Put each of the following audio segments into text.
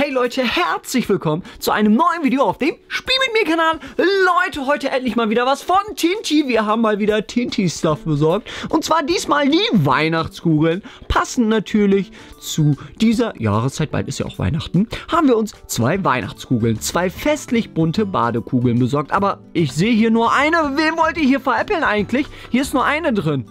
Hey Leute, herzlich willkommen zu einem neuen Video auf dem Spiel mit mir Kanal. Leute, heute endlich mal wieder was von Tinti. Wir haben mal wieder Tinti-Stuff besorgt. Und zwar diesmal die Weihnachtskugeln. Passend natürlich zu dieser Jahreszeit, bald ist ja auch Weihnachten, haben wir uns zwei Weihnachtskugeln, zwei festlich bunte Badekugeln besorgt. Aber ich sehe hier nur eine. Wen wollt ihr hier veräppeln eigentlich? Hier ist nur eine drin.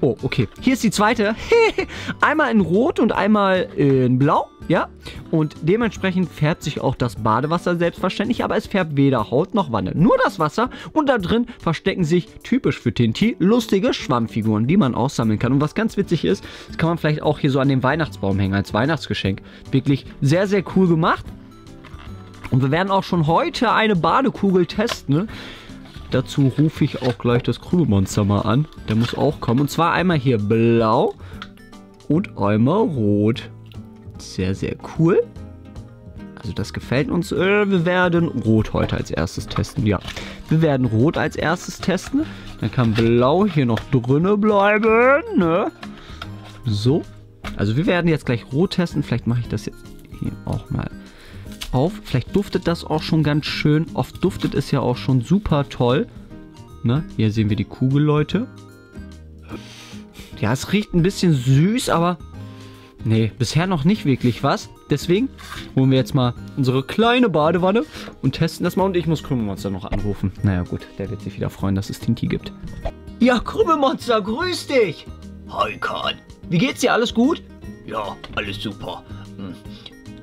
Oh, okay. Hier ist die zweite. einmal in Rot und einmal in Blau. Ja, und dementsprechend färbt sich auch das Badewasser selbstverständlich, aber es färbt weder Haut noch Wanne. Nur das Wasser und da drin verstecken sich, typisch für Tinti, lustige Schwammfiguren, die man auch sammeln kann. Und was ganz witzig ist, das kann man vielleicht auch hier so an den Weihnachtsbaum hängen als Weihnachtsgeschenk. Wirklich sehr, sehr cool gemacht. Und wir werden auch schon heute eine Badekugel testen. Dazu rufe ich auch gleich das Krümelmonster mal an. Der muss auch kommen. Und zwar einmal hier blau und einmal rot. Sehr, sehr cool. Also das gefällt uns. Äh, wir werden Rot heute als erstes testen. Ja, wir werden Rot als erstes testen. Dann kann Blau hier noch drinnen bleiben. Ne? So. Also wir werden jetzt gleich Rot testen. Vielleicht mache ich das jetzt hier auch mal auf. Vielleicht duftet das auch schon ganz schön. Oft duftet es ja auch schon super toll. Ne? Hier sehen wir die Kugel, Leute. Ja, es riecht ein bisschen süß, aber nee, bisher noch nicht wirklich was. Deswegen holen wir jetzt mal unsere kleine Badewanne und testen das mal. Und ich muss Krümmelmonster noch anrufen. Naja gut, der wird sich wieder freuen, dass es Tinti gibt. Ja, Krümmelmonster, grüß dich. Hi, Kahn. Wie geht's dir? Alles gut? Ja, alles super. Hm.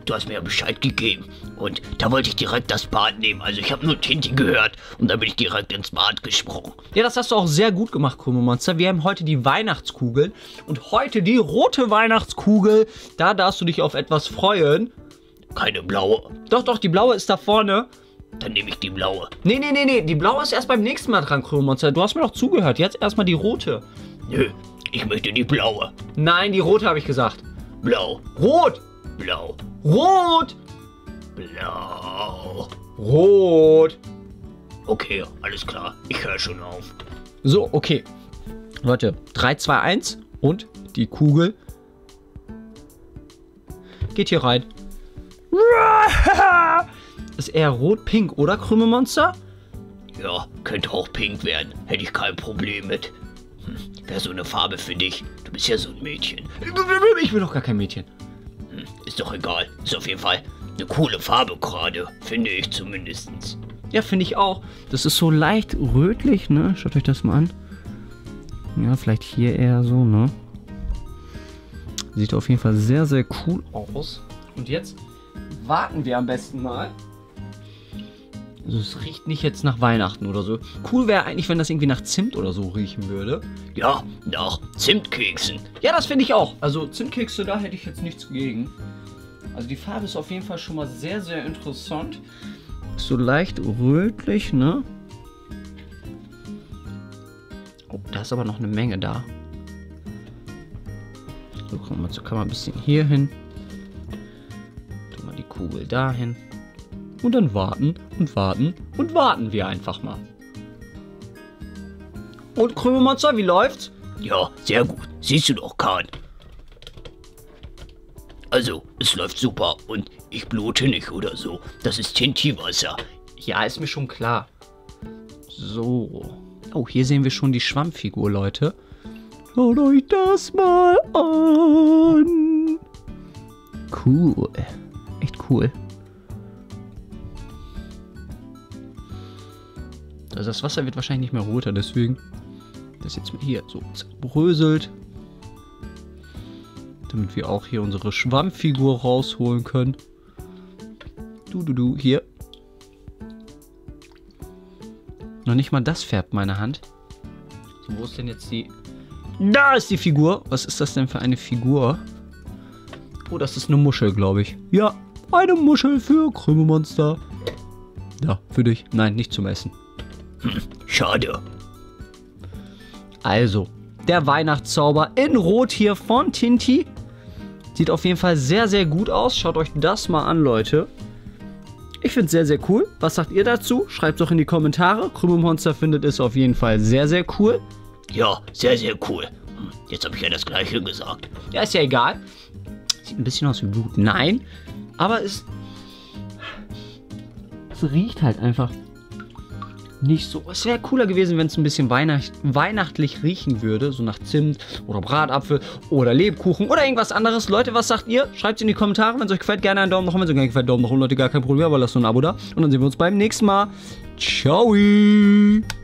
Du hast mir ja Bescheid gegeben. Und da wollte ich direkt das Bad nehmen. Also ich habe nur Tinti gehört und dann bin ich direkt ins Bad gesprungen. Ja, das hast du auch sehr gut gemacht, Krümmelmonster. Wir haben heute die Weihnachtskugeln und heute die rote Weihnachtskugel. Da darfst du dich auf etwas freuen. Keine blaue. Doch, doch, die blaue ist da vorne. Dann nehme ich die blaue. Nee, nee, nee, nee, die blaue ist erst beim nächsten Mal dran, Krümmelmonster. Du hast mir doch zugehört. Jetzt erstmal die rote. Nö, ich möchte die blaue. Nein, die rote habe ich gesagt. Blau. Rot! Blau. Rot! Blau. Rot! Okay, alles klar. Ich höre schon auf. So, okay. Leute, 3, 2, 1 und die Kugel geht hier rein. Ist eher rot-pink, oder, Krümelmonster? Ja, könnte auch pink werden. Hätte ich kein Problem mit. Hm, Wäre so eine Farbe für dich. Du bist ja so ein Mädchen. Ich will doch gar kein Mädchen. Ist doch egal. Ist auf jeden Fall eine coole Farbe gerade. Finde ich zumindest. Ja, finde ich auch. Das ist so leicht rötlich, ne? Schaut euch das mal an. Ja, vielleicht hier eher so, ne? Sieht auf jeden Fall sehr, sehr cool aus. Und jetzt warten wir am besten mal. Also es riecht nicht jetzt nach Weihnachten oder so. Cool wäre eigentlich, wenn das irgendwie nach Zimt oder so riechen würde. Ja, nach Zimtkeksen. Ja, das finde ich auch. Also Zimtkekse, da hätte ich jetzt nichts gegen. Also die Farbe ist auf jeden Fall schon mal sehr, sehr interessant. So leicht rötlich, ne? Oh, da ist aber noch eine Menge da. So, guck mal, so kann man ein bisschen hier hin. Tun wir die Kugel dahin. Und dann warten und warten und warten wir einfach mal. Und Krümelmonster, wie läuft's? Ja, sehr gut. Siehst du doch, Kahn. Also, es läuft super und ich blute nicht oder so. Das ist Tintiwasser. Ja, ist mir schon klar. So. Oh, hier sehen wir schon die Schwammfigur, Leute. Schaut euch das mal an. Cool. Echt cool. Also das Wasser wird wahrscheinlich nicht mehr roter, deswegen das jetzt hier so zerbröselt. Damit wir auch hier unsere Schwammfigur rausholen können. Du, du, du, hier. Noch nicht mal das färbt meine Hand. So, wo ist denn jetzt die... Da ist die Figur. Was ist das denn für eine Figur? Oh, das ist eine Muschel, glaube ich. Ja, eine Muschel für Krümelmonster. Ja, für dich. Nein, nicht zum Essen. Schade. Also, der Weihnachtszauber in Rot hier von Tinti. Sieht auf jeden Fall sehr, sehr gut aus. Schaut euch das mal an, Leute. Ich finde es sehr, sehr cool. Was sagt ihr dazu? Schreibt es doch in die Kommentare. Krümelmonster findet es auf jeden Fall sehr, sehr cool. Ja, sehr, sehr cool. Hm, Jetzt habe ich ja das gleiche gesagt. Ja, ist ja egal. Sieht ein bisschen aus wie Blut. Nein. Aber ist es riecht halt einfach nicht so. Es wäre cooler gewesen, wenn es ein bisschen weihnacht weihnachtlich riechen würde. So nach Zimt oder Bratapfel oder Lebkuchen oder irgendwas anderes. Leute, was sagt ihr? Schreibt es in die Kommentare. Wenn es euch gefällt, gerne einen Daumen nach oben. Wenn es euch nicht gefällt, Daumen nach oben. Leute, gar kein Problem. Aber lasst so ein Abo da. Und dann sehen wir uns beim nächsten Mal. Ciao.